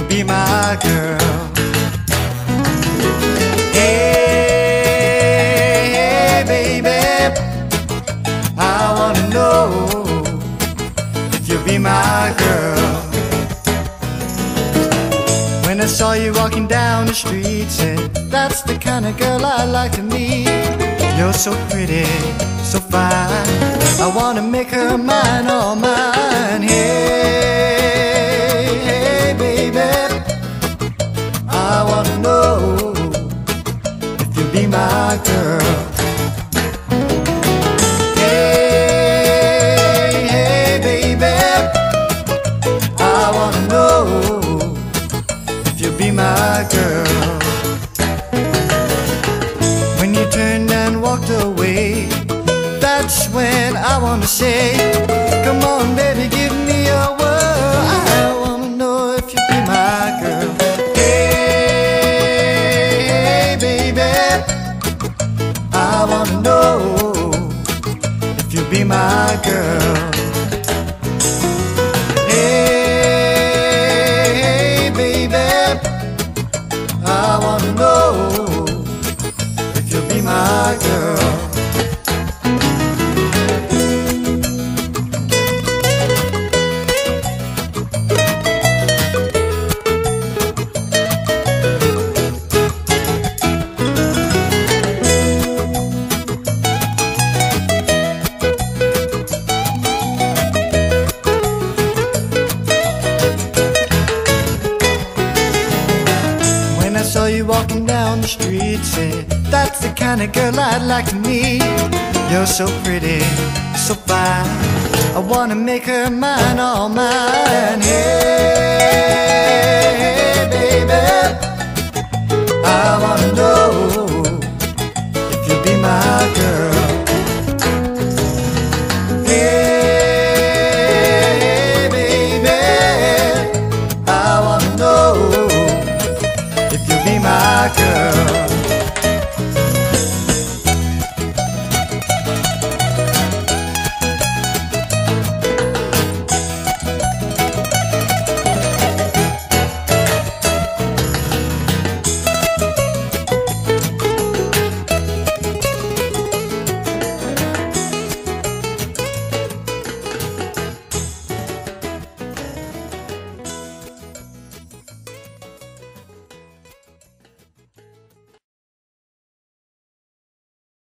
my girl. Hey, baby, I wanna know if you'll be my girl. When I saw you walking down the street, said that's the kind of girl I like to meet. You're so pretty, so fine. I wanna make her mine, all mine. Hey, wanna know if you'll be my girl. Hey, hey, baby, I wanna know if you'll be my girl. When you turned and walked away, that's when I wanna say, baby, I wanna know if you'll be my girl. Hey, baby, I wanna know if you'll be my girl. Walking down the street, said that's the kind of girl I'd like to meet. You're so pretty, so fine. I wanna make her mine, all mine. Hey, girl.